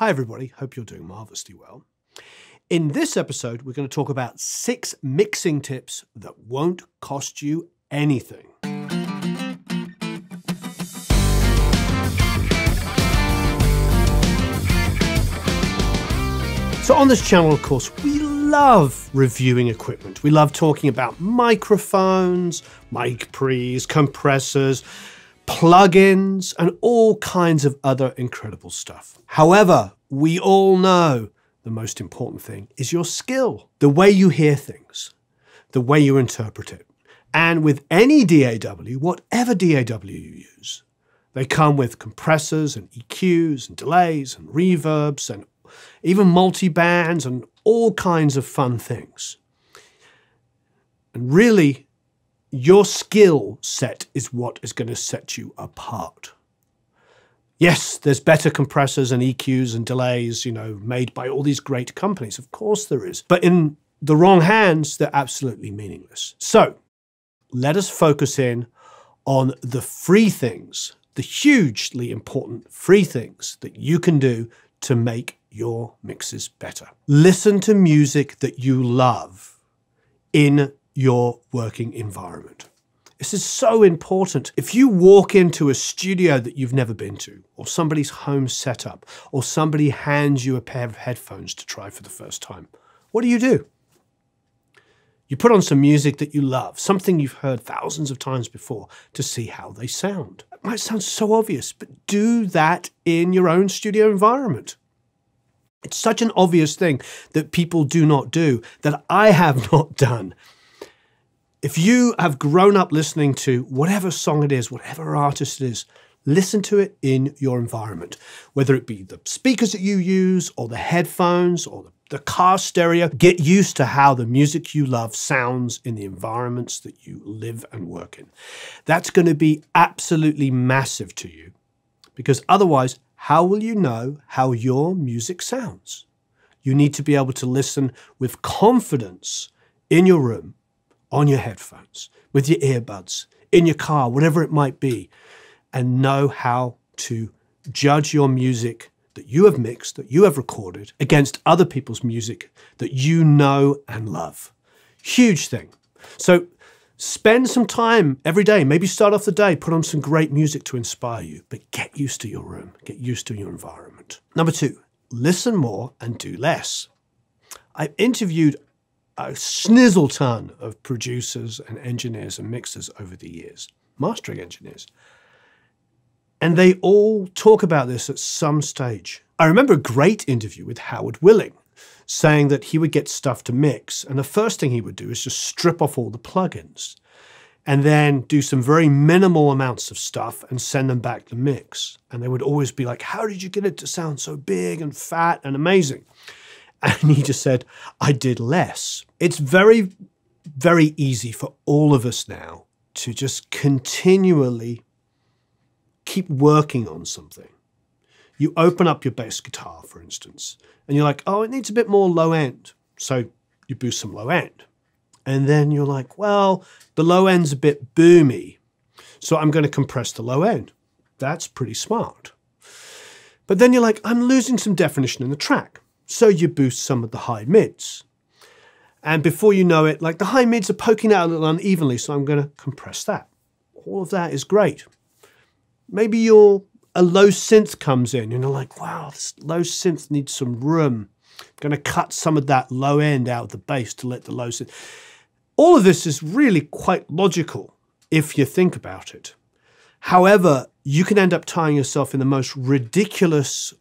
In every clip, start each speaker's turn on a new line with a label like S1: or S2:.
S1: Hi, everybody. Hope you're doing marvelously well. In this episode, we're going to talk about six mixing tips that won't cost you anything. So, on this channel, of course, we love reviewing equipment. We love talking about microphones, mic pre's, compressors, plugins, and all kinds of other incredible stuff. However, we all know the most important thing is your skill, the way you hear things, the way you interpret it. And with any DAW, whatever DAW you use, they come with compressors and EQs and delays and reverbs and even multi-bands and all kinds of fun things. And really, your skill set is what is going to set you apart. Yes, there's better compressors and EQs and delays, you know, made by all these great companies. Of course there is. But in the wrong hands, they're absolutely meaningless. So let us focus in on the free things, the hugely important free things that you can do to make your mixes better. Listen to music that you love in your working environment. This is so important. If you walk into a studio that you've never been to, or somebody's home setup, or somebody hands you a pair of headphones to try for the first time, what do you do? You put on some music that you love, something you've heard thousands of times before, to see how they sound. It might sound so obvious, but do that in your own studio environment. It's such an obvious thing that people do not do that I have not done. If you have grown up listening to whatever song it is, whatever artist it is, listen to it in your environment, whether it be the speakers that you use or the headphones or the car stereo. Get used to how the music you love sounds in the environments that you live and work in. That's going to be absolutely massive to you because otherwise, how will you know how your music sounds? You need to be able to listen with confidence in your room, on your headphones, with your earbuds, in your car, whatever it might be, and know how to judge your music that you have mixed, that you have recorded, against other people's music that you know and love. Huge thing. So Spend some time every day. Maybe start off the day, put on some great music to inspire you, but get used to your room, get used to your environment. Number two, listen more and do less. I've interviewed a snizzle ton of producers and engineers and mixers over the years, mastering engineers. And they all talk about this at some stage. I remember a great interview with Howard Willing, saying that he would get stuff to mix. And the first thing he would do is just strip off all the plugins and then do some very minimal amounts of stuff and send them back to mix. And they would always be like, How did you get it to sound so big and fat and amazing? And he just said, I did less. It's very, very easy for all of us now to just continually keep working on something you open up your bass guitar, for instance, and you're like, oh, it needs a bit more low end. So you boost some low end. And then you're like, well, the low end's a bit boomy. So I'm going to compress the low end. That's pretty smart. But then you're like, I'm losing some definition in the track. So you boost some of the high mids. And before you know it, like the high mids are poking out a little unevenly, so I'm going to compress that. All of that is great. Maybe you're a low synth comes in and you're like, wow, this low synth needs some room. I'm going to cut some of that low end out of the bass to let the low synth. All of this is really quite logical if you think about it. However, you can end up tying yourself in the most ridiculous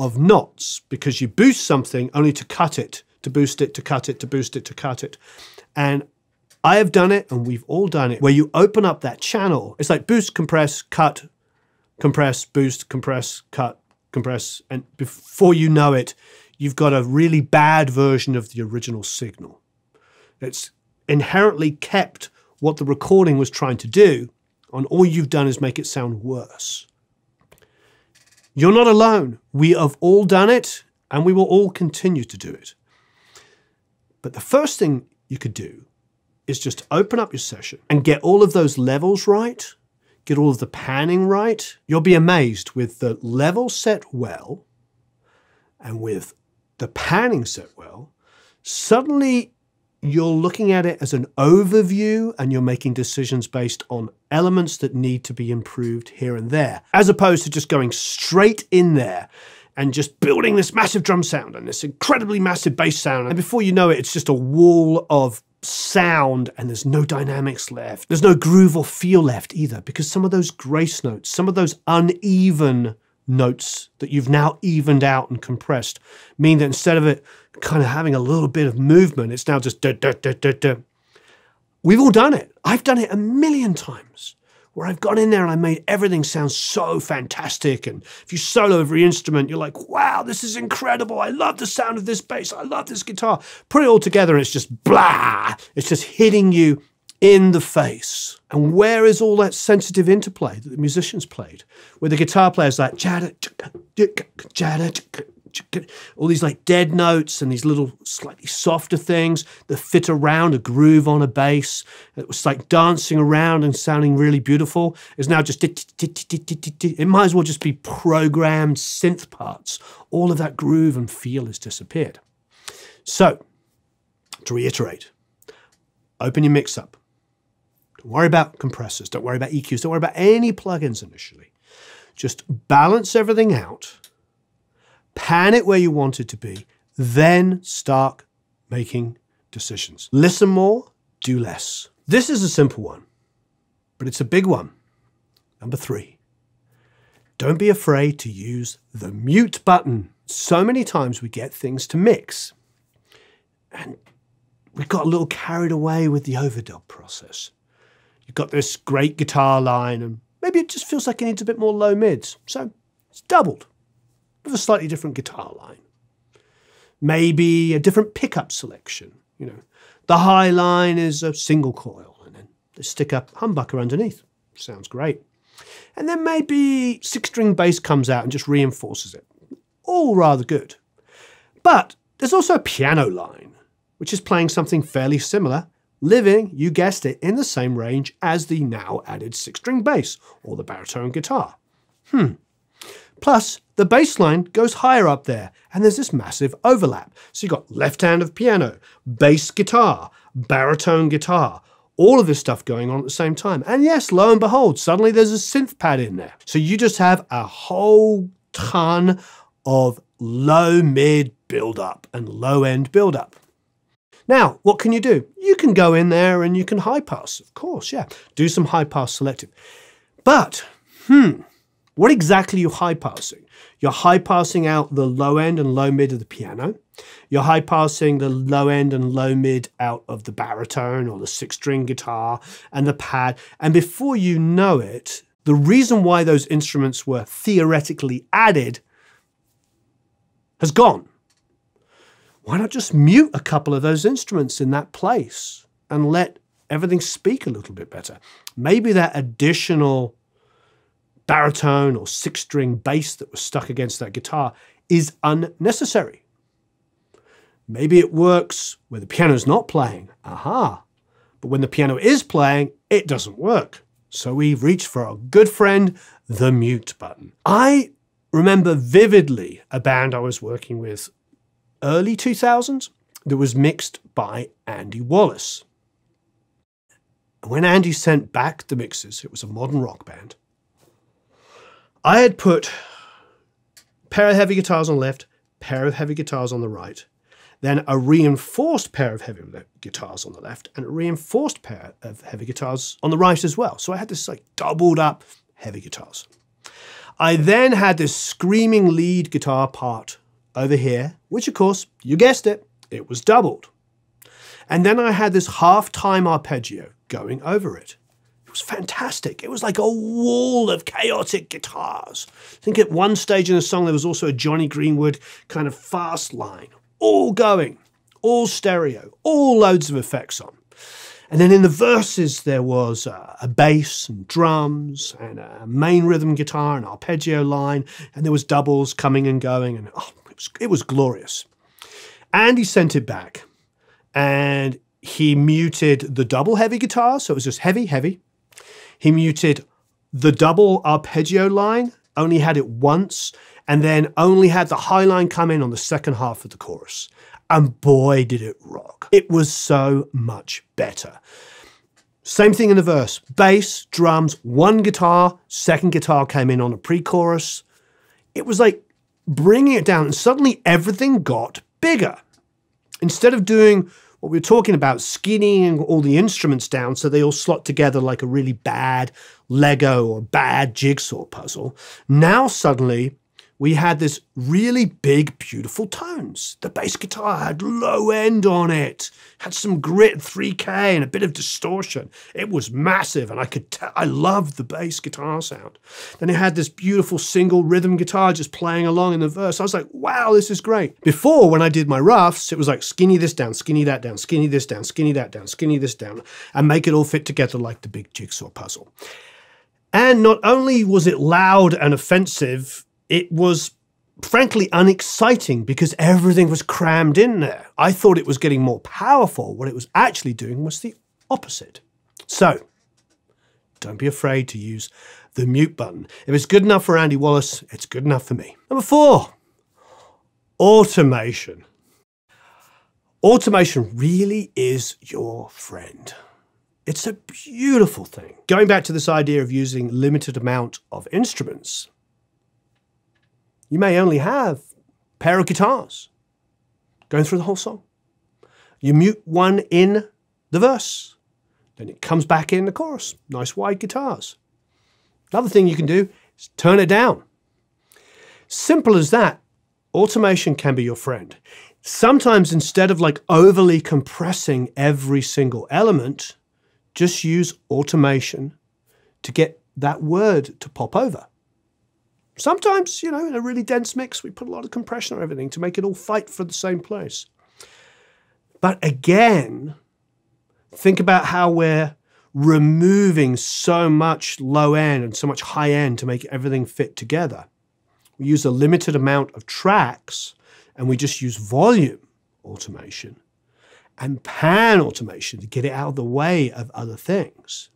S1: of knots because you boost something only to cut it, to boost it, to cut it, to boost it, to cut it. And I have done it, and we've all done it, where you open up that channel. It's like boost, compress, cut, compress, boost, compress, cut, compress, and before you know it, you've got a really bad version of the original signal. It's inherently kept what the recording was trying to do, and all you've done is make it sound worse. You're not alone. We have all done it, and we will all continue to do it. But the first thing you could do is just open up your session and get all of those levels right get all of the panning right, you'll be amazed with the level set well, and with the panning set well, suddenly you're looking at it as an overview and you're making decisions based on elements that need to be improved here and there, as opposed to just going straight in there and just building this massive drum sound and this incredibly massive bass sound. And before you know it, it's just a wall of sound and there's no dynamics left. There's no groove or feel left either because some of those grace notes, some of those uneven notes that you've now evened out and compressed mean that instead of it kind of having a little bit of movement, it's now just da, da, da, da, da. We've all done it. I've done it a million times where I've gone in there and I made everything sound so fantastic. And if you solo every instrument, you're like, wow, this is incredible. I love the sound of this bass. I love this guitar. Put it all together and it's just blah. It's just hitting you in the face. And where is all that sensitive interplay that the musicians played? Where the guitar player's like, all these like dead notes and these little slightly softer things that fit around a groove on a bass. It was like dancing around and sounding really beautiful. Is now just it might as well just be programmed synth parts. All of that groove and feel has disappeared. So, to reiterate, open your mix up. Don't worry about compressors. Don't worry about EQs. Don't worry about any plugins initially. Just balance everything out pan it where you want it to be, then start making decisions. Listen more, do less. This is a simple one, but it's a big one. Number three, don't be afraid to use the mute button. So many times we get things to mix, and we got a little carried away with the overdub process. You've got this great guitar line, and maybe it just feels like it needs a bit more low mids, so it's doubled with a slightly different guitar line. Maybe a different pickup selection. You know, the high line is a single coil, and then they stick a humbucker underneath. Sounds great. And then maybe six string bass comes out and just reinforces it. All rather good. But there's also a piano line, which is playing something fairly similar, living, you guessed it, in the same range as the now added six string bass or the baritone guitar. Hmm. Plus, the bass line goes higher up there, and there's this massive overlap. So you've got left hand of piano, bass guitar, baritone guitar, all of this stuff going on at the same time. And yes, lo and behold, suddenly there's a synth pad in there. So you just have a whole ton of low mid build up and low end build up. Now, what can you do? You can go in there and you can high pass, of course, yeah. Do some high pass selective. But, hmm, what exactly are you high passing? You're high passing out the low end and low mid of the piano. You're high passing the low end and low mid out of the baritone or the six string guitar and the pad. And before you know it, the reason why those instruments were theoretically added has gone. Why not just mute a couple of those instruments in that place and let everything speak a little bit better? Maybe that additional baritone or six string bass that was stuck against that guitar is unnecessary. Maybe it works where the piano's not playing. Aha. But when the piano is playing, it doesn't work. So we reach for our good friend, the mute button. I remember vividly a band I was working with early 2000s that was mixed by Andy Wallace. When Andy sent back the mixes, it was a modern rock band, I had put pair of heavy guitars on the left, pair of heavy guitars on the right, then a reinforced pair of heavy guitars on the left, and a reinforced pair of heavy guitars on the right as well. So I had this like doubled up heavy guitars. I then had this screaming lead guitar part over here, which of course, you guessed it, it was doubled. And then I had this half time arpeggio going over it. It was fantastic. It was like a wall of chaotic guitars. I think at one stage in the song there was also a Jonny Greenwood kind of fast line, all going, all stereo, all loads of effects on. And then in the verses, there was uh, a bass and drums and a main rhythm guitar and arpeggio line, and there was doubles coming and going, and oh, it was glorious. And he sent it back, and he muted the double heavy guitar, so it was just heavy, heavy, he muted the double arpeggio line only had it once, and then only had the high line come in on the second half of the chorus. And boy, did it rock. It was so much better. Same thing in the verse bass, drums, one guitar, second guitar came in on a pre chorus. It was like bringing it down, and suddenly everything got bigger. Instead of doing what we were talking about, skinnying all the instruments down so they all slot together like a really bad Lego or bad jigsaw puzzle, now suddenly we had this really big, beautiful tones. The bass guitar had low end on it, had some grit, 3K, and a bit of distortion. It was massive, and I could tell I loved the bass guitar sound. Then it had this beautiful single rhythm guitar just playing along in the verse. I was like, wow, this is great. Before, when I did my roughs, it was like skinny this down, skinny that down, skinny this down, skinny that down, skinny this down, and make it all fit together like the big jigsaw puzzle. And not only was it loud and offensive, it was frankly unexciting because everything was crammed in there. I thought it was getting more powerful. What it was actually doing was the opposite. So, don't be afraid to use the mute button. If it's good enough for Andy Wallace, it's good enough for me. Number four, automation. Automation really is your friend. It's a beautiful thing. Going back to this idea of using limited amount of instruments, you may only have a pair of guitars going through the whole song. You mute one in the verse, then it comes back in the chorus. Nice wide guitars. Another thing you can do is turn it down. Simple as that. Automation can be your friend. Sometimes instead of like overly compressing every single element, just use automation to get that word to pop over. Sometimes, you know, in a really dense mix, we put a lot of compression on everything to make it all fight for the same place. But again, think about how we're removing so much low end and so much high end to make everything fit together. We use a limited amount of tracks and we just use volume automation and pan automation to get it out of the way of other things.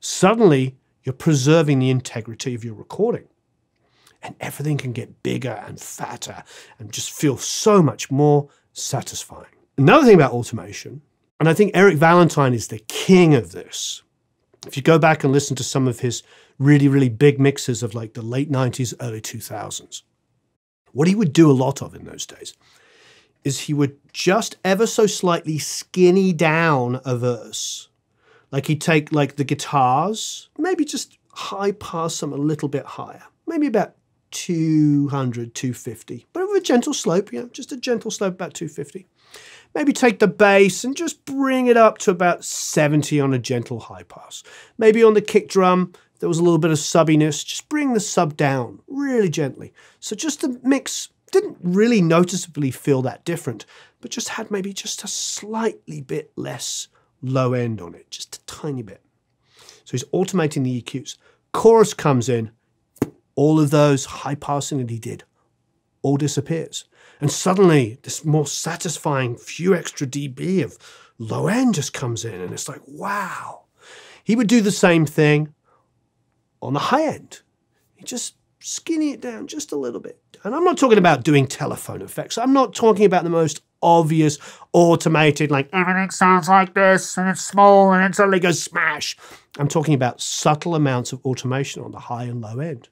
S1: Suddenly, you're preserving the integrity of your recording and everything can get bigger and fatter and just feel so much more satisfying. Another thing about automation, and I think Eric Valentine is the king of this. If you go back and listen to some of his really, really big mixes of like the late 90s, early 2000s, what he would do a lot of in those days is he would just ever so slightly skinny down a verse. Like he'd take like the guitars, maybe just high pass them a little bit higher, maybe about 200, 250, but with a gentle slope, yeah, just a gentle slope about 250. Maybe take the bass and just bring it up to about 70 on a gentle high pass. Maybe on the kick drum, there was a little bit of subbiness, just bring the sub down really gently. So just the mix didn't really noticeably feel that different, but just had maybe just a slightly bit less low end on it, just a tiny bit. So he's automating the EQs. Chorus comes in, all of those high passing that he did all disappears. And suddenly, this more satisfying few extra dB of low end just comes in, and it's like, wow. He would do the same thing on the high end. He just skinny it down just a little bit. And I'm not talking about doing telephone effects. I'm not talking about the most obvious automated, like oh, everything sounds like this and it's small and it suddenly goes smash. I'm talking about subtle amounts of automation on the high and low end.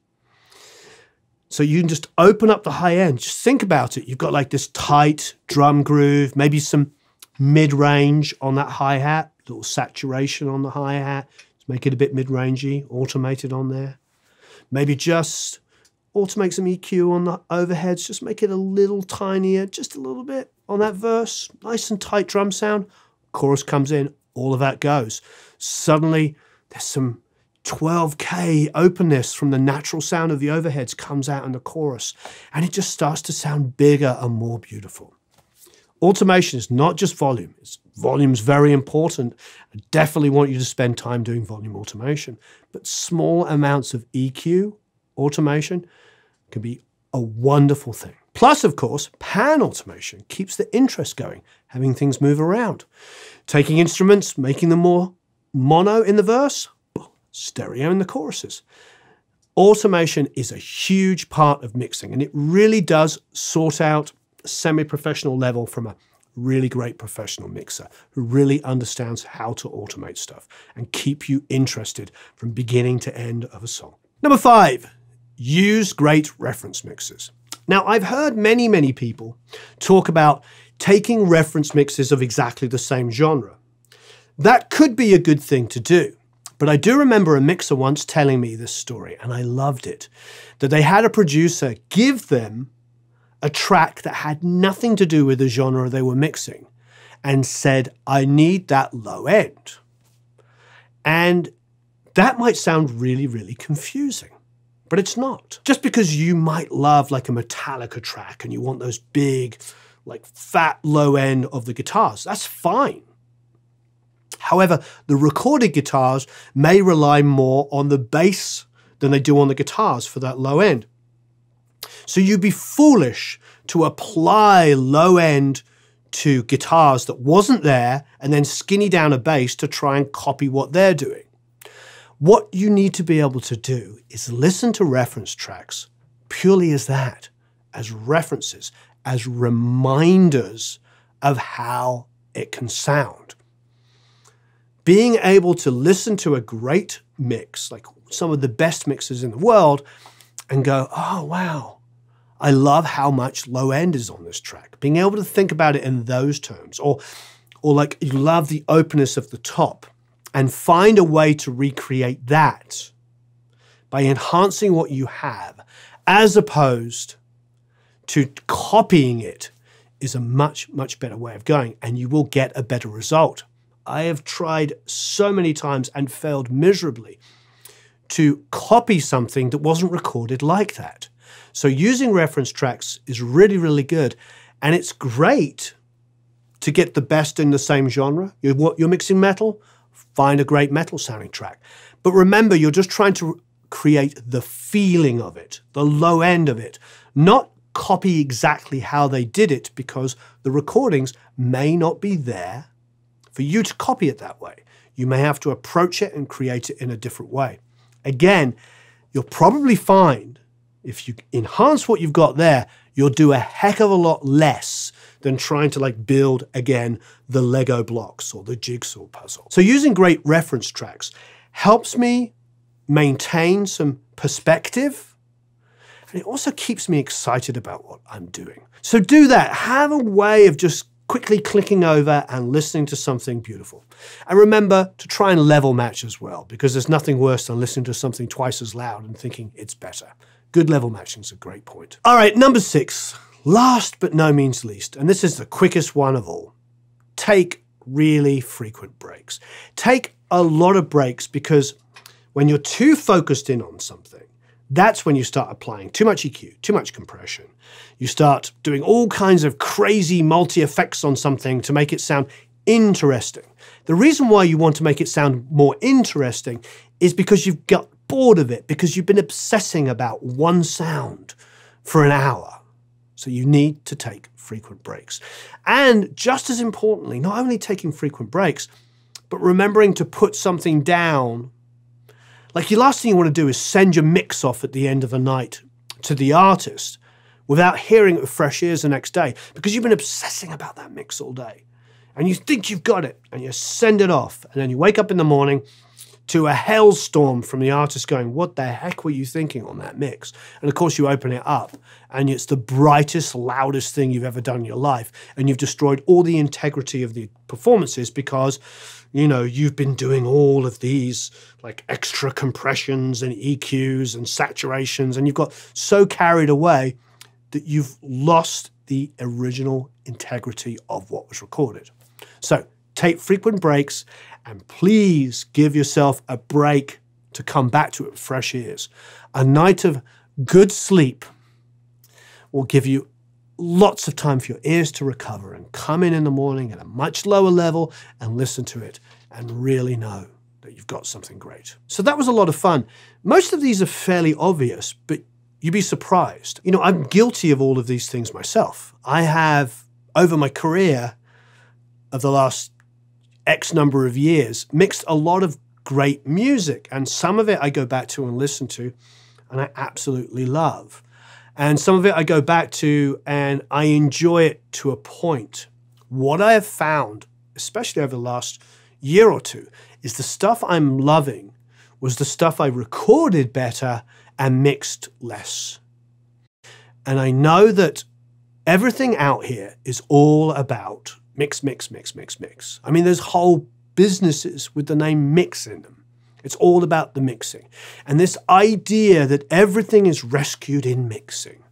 S1: So you can just open up the high end. Just think about it. You've got like this tight drum groove, maybe some mid range on that hi hat, little saturation on the hi hat. Make it a bit mid rangey, automated on there. Maybe just automate some EQ on the overheads. Just make it a little tinier, just a little bit on that verse. Nice and tight drum sound. Chorus comes in, all of that goes. Suddenly, there's some 12K openness from the natural sound of the overheads comes out in the chorus, and it just starts to sound bigger and more beautiful. Automation is not just volume. It's, volume's very important. I definitely want you to spend time doing volume automation, but small amounts of EQ automation can be a wonderful thing. Plus, of course, pan automation keeps the interest going, having things move around. Taking instruments, making them more mono in the verse, stereo in the choruses. Automation is a huge part of mixing, and it really does sort out semi professional level from a really great professional mixer who really understands how to automate stuff and keep you interested from beginning to end of a song. Number five, use great reference mixers. Now, I've heard many, many people talk about taking reference mixes of exactly the same genre. That could be a good thing to do. But I do remember a mixer once telling me this story, and I loved it. That they had a producer give them a track that had nothing to do with the genre they were mixing and said, I need that low end. And that might sound really, really confusing, but it's not. Just because you might love like a Metallica track and you want those big, like fat low end of the guitars, that's fine. However, the recorded guitars may rely more on the bass than they do on the guitars for that low end. So you'd be foolish to apply low end to guitars that wasn't there and then skinny down a bass to try and copy what they're doing. What you need to be able to do is listen to reference tracks purely as that, as references, as reminders of how it can sound. Being able to listen to a great mix, like some of the best mixes in the world, and go, oh, wow, I love how much low end is on this track. Being able to think about it in those terms, or, or like you love the openness of the top, and find a way to recreate that by enhancing what you have, as opposed to copying it, is a much, much better way of going, and you will get a better result. I have tried so many times and failed miserably to copy something that wasn't recorded like that. So using reference tracks is really, really good. And it's great to get the best in the same genre. You're, you're mixing metal, find a great metal sounding track. But remember, you're just trying to create the feeling of it, the low end of it, not copy exactly how they did it because the recordings may not be there for you to copy it that way. You may have to approach it and create it in a different way. Again, you'll probably find if you enhance what you've got there, you'll do a heck of a lot less than trying to like build again the Lego blocks or the jigsaw puzzle. So using great reference tracks helps me maintain some perspective and it also keeps me excited about what I'm doing. So do that. Have a way of just quickly clicking over and listening to something beautiful. And remember to try and level match as well, because there's nothing worse than listening to something twice as loud and thinking it's better. Good level matching is a great point. All right, number six, last but no means least, and this is the quickest one of all. Take really frequent breaks. Take a lot of breaks because when you're too focused in on something, that's when you start applying too much EQ, too much compression. You start doing all kinds of crazy multi effects on something to make it sound interesting. The reason why you want to make it sound more interesting is because you've got bored of it because you've been obsessing about one sound for an hour. So you need to take frequent breaks. And just as importantly, not only taking frequent breaks, but remembering to put something down. Like your last thing you want to do is send your mix off at the end of the night to the artist without hearing it with fresh ears the next day because you've been obsessing about that mix all day. And you think you've got it and you send it off. And then you wake up in the morning to a hailstorm from the artist going, What the heck were you thinking on that mix? And of course, you open it up and it's the brightest, loudest thing you've ever done in your life. And you've destroyed all the integrity of the performances because, you know, you've been doing all of these like extra compressions and EQs and saturations, and you've got so carried away that you've lost the original integrity of what was recorded. So take frequent breaks and please give yourself a break to come back to it with fresh ears. A night of good sleep will give you lots of time for your ears to recover and come in in the morning at a much lower level and listen to it and really know that you've got something great. So that was a lot of fun. Most of these are fairly obvious, but you'd be surprised. You know, I'm guilty of all of these things myself. I have, over my career of the last X number of years, mixed a lot of great music. And some of it I go back to and listen to. and I absolutely love. And some of it I go back to and I enjoy it to a point. What I have found, especially over the last year or two, is the stuff I'm loving was the stuff I recorded better and mixed less. And I know that everything out here is all about mix, mix, mix, mix, mix. I mean, there's whole businesses with the name mix in them. It's all about the mixing. And this idea that everything is rescued in mixing.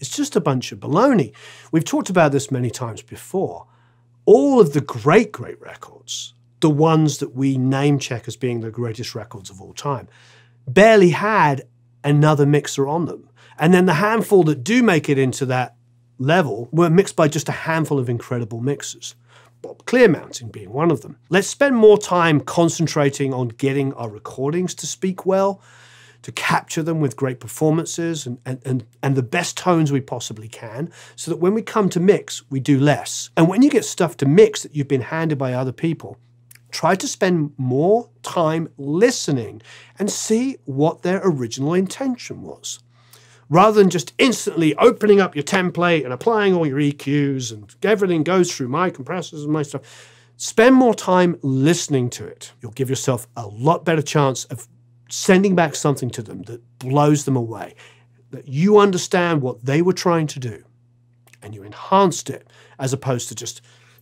S1: It's just a bunch of baloney. We've talked about this many times before. All of the great, great records, the ones that we name check as being the greatest records of all time, barely had another mixer on them. And then the handful that do make it into that level were mixed by just a handful of incredible mixers. Bob Clearmountain being one of them. Let's spend more time concentrating on getting our recordings to speak well, to capture them with great performances and, and, and, and the best tones we possibly can, so that when we come to mix, we do less. And when you get stuff to mix that you've been handed by other people, try to spend more time listening and see what their original intention was rather than just instantly opening up your template and applying all your EQs and everything goes through my compressors and my stuff. Spend more time listening to it. You'll give yourself a lot better chance of sending back something to them that blows them away, that you understand what they were trying to do and you enhanced it as opposed to just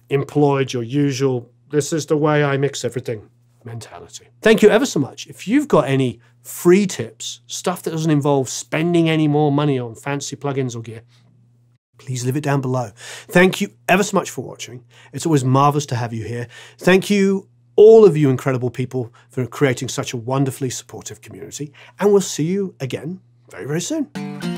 S1: employed your usual, this is the way I mix everything mentality. Thank you ever so much. If you've got any free tips, stuff that doesn't involve spending any more money on fancy plugins or gear, please leave it down below. Thank you ever so much for watching. It's always marvelous to have you here. Thank you, all of you incredible people, for creating such a wonderfully supportive community. And we'll see you again very, very soon.